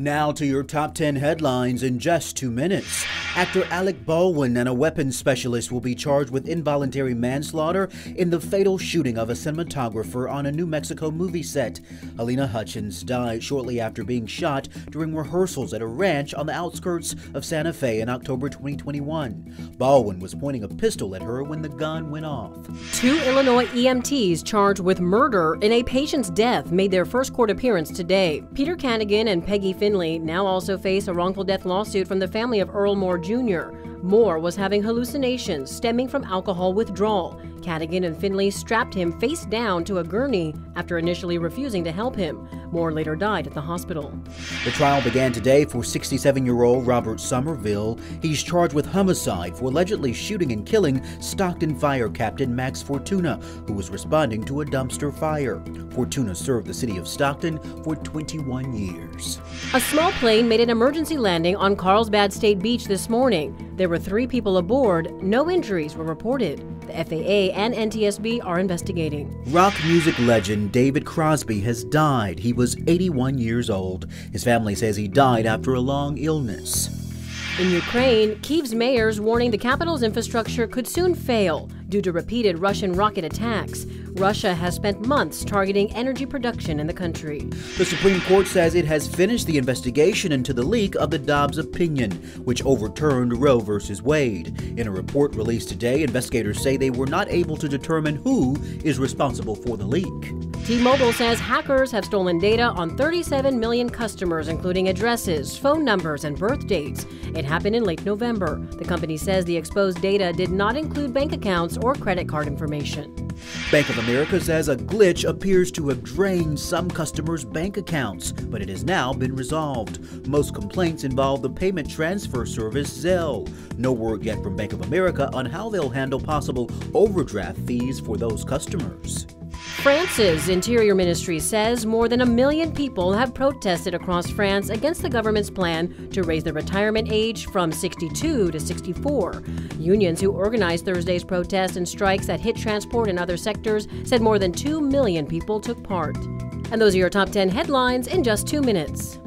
Now to your top 10 headlines in just two minutes. Actor Alec Baldwin and a weapons specialist will be charged with involuntary manslaughter in the fatal shooting of a cinematographer on a New Mexico movie set. Halyna Hutchins died shortly after being shot during rehearsals at a ranch on the outskirts of Santa Fe in October 2021. Baldwin was pointing a pistol at her when the gun went off. Two Illinois EMTs charged with murder in a patient's death made their first court appearance today. Peter Cadigan and Peggy Finley now also face a wrongful death lawsuit from the family of Earl Moore Jr. Moore was having hallucinations stemming from alcohol withdrawal. Cadigan and Finley strapped him face down to a gurney after initially refusing to help him. Moore later died at the hospital. The trial began today for 67 year old Robert Somerville. He's charged with homicide for allegedly shooting and killing Stockton Fire Captain Max Fortuna, who was responding to a dumpster fire. Fortuna served the city of Stockton for 21 years. A small plane made an emergency landing on Carlsbad State Beach this morning. There were three people aboard. No injuries were reported. The FAA and NTSB are investigating. Rock music legend David Crosby has died. He was 81 years old. His family says he died after a long illness. In Ukraine, Kyiv's mayor's warning the capital's infrastructure could soon fail due to repeated Russian rocket attacks. Russia has spent months targeting energy production in the country. The Supreme Court says it has finished the investigation into the leak of the Dobbs opinion, which overturned Roe v. Wade. In a report released today, investigators say they were not able to determine who is responsible for the leak. T-Mobile says hackers have stolen data on 37 million customers, including addresses, phone numbers, and birth dates. It happened in late November. The company says the exposed data did not include bank accounts or credit card information. Bank of America says a glitch appears to have drained some customers' bank accounts, but it has now been resolved. Most complaints involve the payment transfer service Zelle. No word yet from Bank of America on how they'll handle possible overdraft fees for those customers. France's Interior Ministry says more than a million people have protested across France against the government's plan to raise the retirement age from 62 to 64. Unions who organized Thursday's protests and strikes that hit transport and other sectors said more than 2 million people took part. And those are your top 10 headlines in just two minutes.